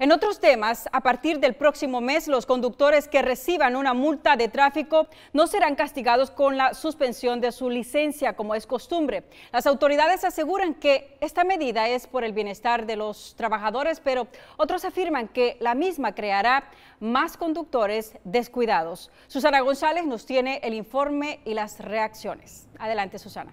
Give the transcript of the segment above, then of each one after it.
En otros temas, a partir del próximo mes, los conductores que reciban una multa de tráfico no serán castigados con la suspensión de su licencia, como es costumbre. Las autoridades aseguran que esta medida es por el bienestar de los trabajadores, pero otros afirman que la misma creará más conductores descuidados. Susana González nos tiene el informe y las reacciones. Adelante, Susana.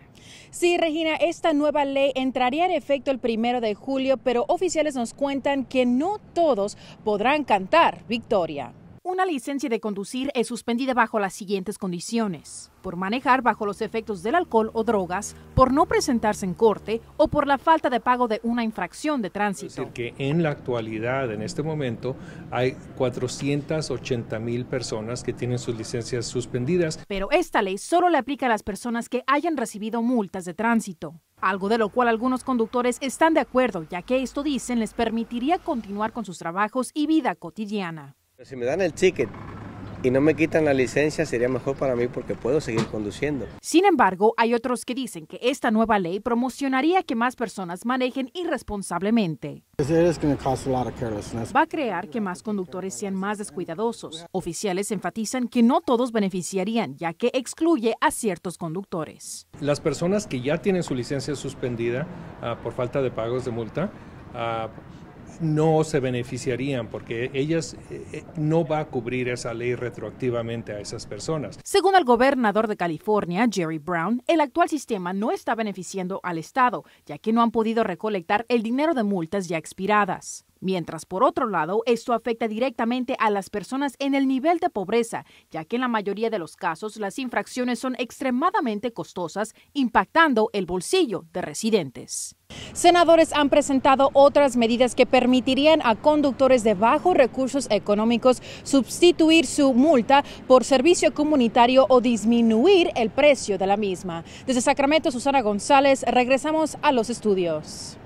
Sí, Regina, esta nueva ley entraría en efecto el primero de julio, pero oficiales nos cuentan que no todos podrán cantar victoria. Una licencia de conducir es suspendida bajo las siguientes condiciones. Por manejar bajo los efectos del alcohol o drogas, por no presentarse en corte o por la falta de pago de una infracción de tránsito. Es decir, que en la actualidad, en este momento, hay 480 mil personas que tienen sus licencias suspendidas. Pero esta ley solo le aplica a las personas que hayan recibido multas de tránsito algo de lo cual algunos conductores están de acuerdo, ya que esto dicen les permitiría continuar con sus trabajos y vida cotidiana. Si me dan el ticket y no me quitan la licencia, sería mejor para mí porque puedo seguir conduciendo. Sin embargo, hay otros que dicen que esta nueva ley promocionaría que más personas manejen irresponsablemente. Va a crear que más conductores sean más descuidadosos. Oficiales enfatizan que no todos beneficiarían, ya que excluye a ciertos conductores. Las personas que ya tienen su licencia suspendida uh, por falta de pagos de multa, uh, no se beneficiarían porque ellas eh, eh, no va a cubrir esa ley retroactivamente a esas personas. Según el gobernador de California, Jerry Brown, el actual sistema no está beneficiando al Estado, ya que no han podido recolectar el dinero de multas ya expiradas. Mientras, por otro lado, esto afecta directamente a las personas en el nivel de pobreza, ya que en la mayoría de los casos las infracciones son extremadamente costosas, impactando el bolsillo de residentes. Senadores han presentado otras medidas que permitirían a conductores de bajos recursos económicos sustituir su multa por servicio comunitario o disminuir el precio de la misma. Desde Sacramento, Susana González, regresamos a los estudios.